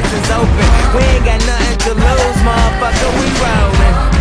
prison's open. We ain't got nothing to lose, motherfucker, we rollin'.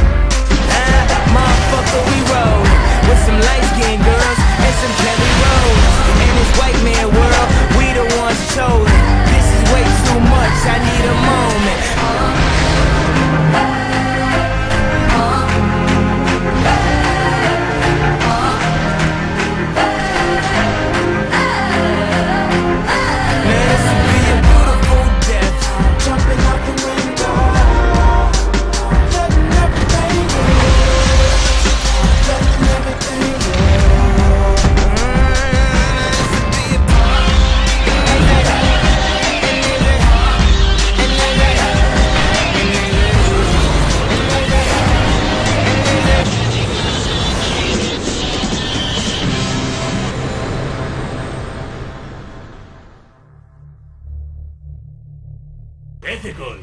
Ethical.